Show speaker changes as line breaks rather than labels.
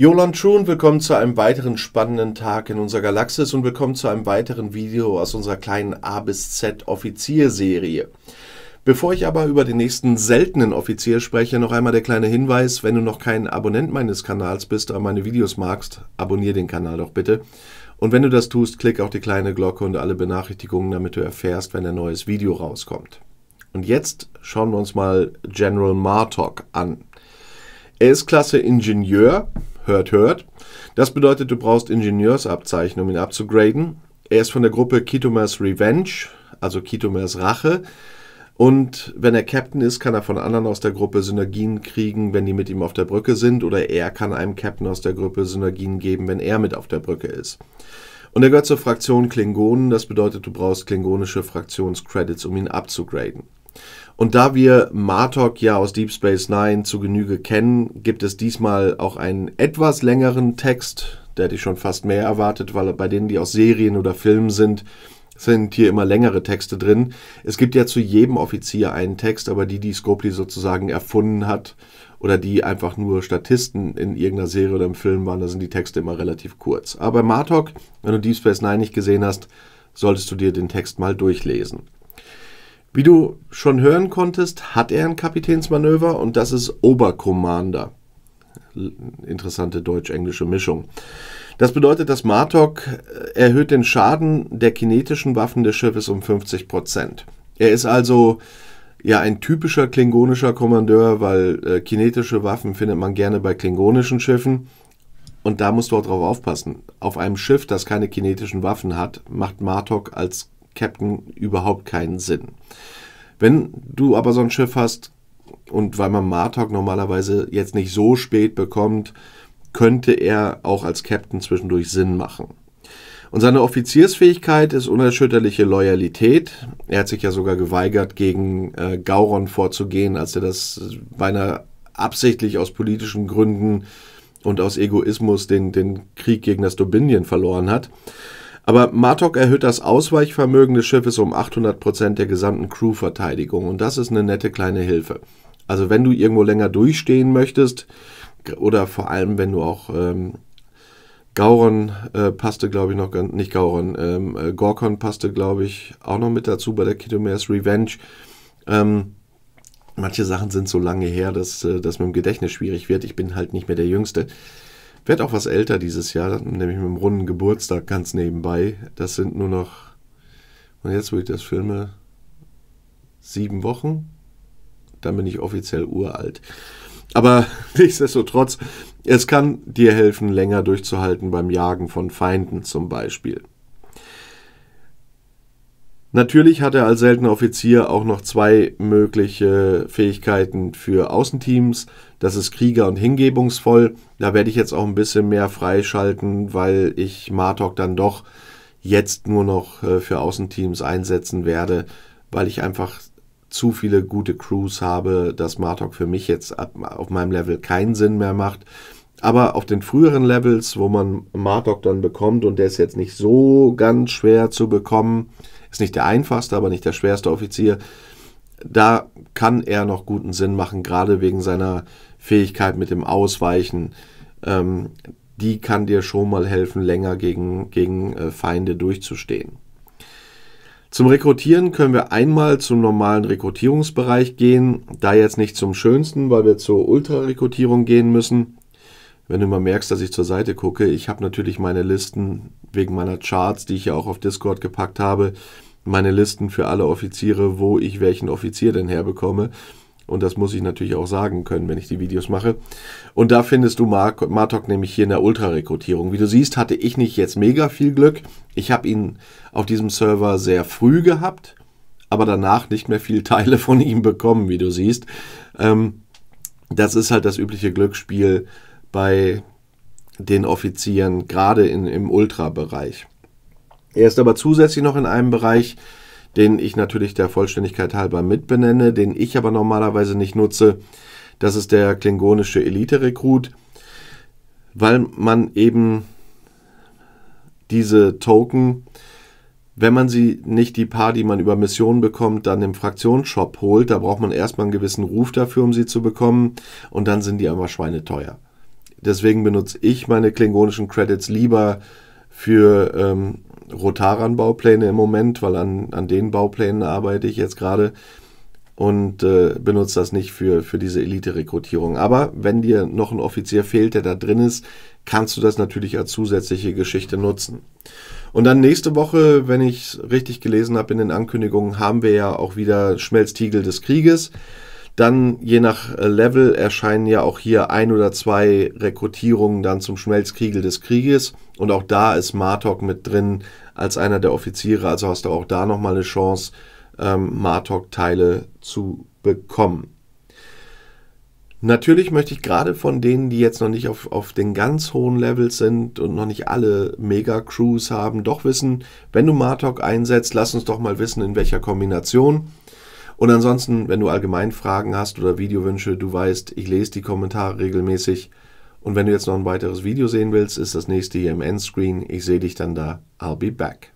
Jolan True und willkommen zu einem weiteren spannenden Tag in unserer Galaxis und willkommen zu einem weiteren Video aus unserer kleinen A bis Z Offizierserie. Bevor ich aber über den nächsten seltenen Offizier spreche, noch einmal der kleine Hinweis, wenn du noch kein Abonnent meines Kanals bist, aber meine Videos magst, abonniere den Kanal doch bitte. Und wenn du das tust, klick auch die kleine Glocke und alle Benachrichtigungen, damit du erfährst, wenn ein neues Video rauskommt. Und jetzt schauen wir uns mal General Martok an. Er ist Klasse Ingenieur, hört, hört. Das bedeutet, du brauchst Ingenieursabzeichen, um ihn abzugraden. Er ist von der Gruppe Kitomers Revenge, also Kitomers Rache. Und wenn er Captain ist, kann er von anderen aus der Gruppe Synergien kriegen, wenn die mit ihm auf der Brücke sind. Oder er kann einem Captain aus der Gruppe Synergien geben, wenn er mit auf der Brücke ist. Und er gehört zur Fraktion Klingonen. Das bedeutet, du brauchst klingonische Fraktionscredits, um ihn abzugraden. Und da wir Martok ja aus Deep Space Nine zu Genüge kennen, gibt es diesmal auch einen etwas längeren Text. Der hätte ich schon fast mehr erwartet, weil bei denen, die aus Serien oder Filmen sind, sind hier immer längere Texte drin. Es gibt ja zu jedem Offizier einen Text, aber die, die Scopely sozusagen erfunden hat oder die einfach nur Statisten in irgendeiner Serie oder im Film waren, da sind die Texte immer relativ kurz. Aber bei Martok, wenn du Deep Space Nine nicht gesehen hast, solltest du dir den Text mal durchlesen. Wie du schon hören konntest, hat er ein Kapitänsmanöver und das ist Obercommander. Interessante deutsch-englische Mischung. Das bedeutet, dass Martok äh, erhöht den Schaden der kinetischen Waffen des Schiffes um 50 Prozent. Er ist also ja ein typischer klingonischer Kommandeur, weil äh, kinetische Waffen findet man gerne bei klingonischen Schiffen. Und da musst du auch drauf aufpassen. Auf einem Schiff, das keine kinetischen Waffen hat, macht Martok als Captain überhaupt keinen Sinn. Wenn du aber so ein Schiff hast, und weil man Martok normalerweise jetzt nicht so spät bekommt, könnte er auch als Captain zwischendurch Sinn machen. Und seine Offiziersfähigkeit ist unerschütterliche Loyalität. Er hat sich ja sogar geweigert, gegen äh, Gauron vorzugehen, als er das beinahe absichtlich aus politischen Gründen und aus Egoismus den, den Krieg gegen das Dominion verloren hat. Aber Martok erhöht das Ausweichvermögen des Schiffes um 800% der gesamten Crewverteidigung und das ist eine nette kleine Hilfe. Also wenn du irgendwo länger durchstehen möchtest oder vor allem wenn du auch ähm, Gauron äh, passte, glaube ich, noch ganz, nicht Gauron, ähm, äh, Gorkon passte, glaube ich, auch noch mit dazu bei der Kitomeres Revenge. Ähm, manche Sachen sind so lange her, dass äh, das mit dem Gedächtnis schwierig wird. Ich bin halt nicht mehr der Jüngste. Werd auch was älter dieses Jahr, nämlich mit dem runden Geburtstag ganz nebenbei. Das sind nur noch, und jetzt, wo ich das filme, sieben Wochen. Dann bin ich offiziell uralt. Aber nichtsdestotrotz, es kann dir helfen, länger durchzuhalten beim Jagen von Feinden zum Beispiel. Natürlich hat er als seltener Offizier auch noch zwei mögliche Fähigkeiten für Außenteams. Das ist Krieger und Hingebungsvoll. Da werde ich jetzt auch ein bisschen mehr freischalten, weil ich Martok dann doch jetzt nur noch äh, für Außenteams einsetzen werde, weil ich einfach zu viele gute Crews habe, dass Martok für mich jetzt auf meinem Level keinen Sinn mehr macht. Aber auf den früheren Levels, wo man Martok dann bekommt, und der ist jetzt nicht so ganz schwer zu bekommen, ist nicht der einfachste, aber nicht der schwerste Offizier. Da kann er noch guten Sinn machen, gerade wegen seiner Fähigkeit mit dem Ausweichen. Ähm, die kann dir schon mal helfen, länger gegen, gegen äh, Feinde durchzustehen. Zum Rekrutieren können wir einmal zum normalen Rekrutierungsbereich gehen, da jetzt nicht zum schönsten, weil wir zur Ultra-Rekrutierung gehen müssen. Wenn du mal merkst, dass ich zur Seite gucke, ich habe natürlich meine Listen wegen meiner Charts, die ich ja auch auf Discord gepackt habe, meine Listen für alle Offiziere, wo ich welchen Offizier denn herbekomme. Und das muss ich natürlich auch sagen können, wenn ich die Videos mache. Und da findest du Martok nämlich hier in der Ultra-Rekrutierung. Wie du siehst, hatte ich nicht jetzt mega viel Glück. Ich habe ihn auf diesem Server sehr früh gehabt, aber danach nicht mehr viel Teile von ihm bekommen, wie du siehst. Ähm, das ist halt das übliche Glücksspiel bei den Offizieren, gerade in, im Ultra-Bereich. Er ist aber zusätzlich noch in einem Bereich, den ich natürlich der Vollständigkeit halber mitbenenne, den ich aber normalerweise nicht nutze. Das ist der klingonische Elite-Rekrut, weil man eben diese Token, wenn man sie nicht die paar, die man über Missionen bekommt, dann im Fraktionsshop holt, da braucht man erstmal einen gewissen Ruf dafür, um sie zu bekommen und dann sind die einfach schweineteuer Deswegen benutze ich meine klingonischen Credits lieber für ähm, Rotaran-Baupläne im Moment, weil an, an den Bauplänen arbeite ich jetzt gerade und äh, benutze das nicht für, für diese Elite-Rekrutierung. Aber wenn dir noch ein Offizier fehlt, der da drin ist, kannst du das natürlich als zusätzliche Geschichte nutzen. Und dann nächste Woche, wenn ich richtig gelesen habe in den Ankündigungen, haben wir ja auch wieder Schmelztiegel des Krieges. Dann je nach äh, Level erscheinen ja auch hier ein oder zwei Rekrutierungen dann zum Schmelzkriegel des Krieges. Und auch da ist Martok mit drin als einer der Offiziere. Also hast du auch da nochmal eine Chance, ähm, Martok-Teile zu bekommen. Natürlich möchte ich gerade von denen, die jetzt noch nicht auf, auf den ganz hohen Levels sind und noch nicht alle Mega-Crews haben, doch wissen, wenn du Martok einsetzt, lass uns doch mal wissen, in welcher Kombination. Und ansonsten, wenn du allgemein Fragen hast oder Videowünsche, du weißt, ich lese die Kommentare regelmäßig. Und wenn du jetzt noch ein weiteres Video sehen willst, ist das nächste hier im Endscreen. Ich sehe dich dann da. I'll be back.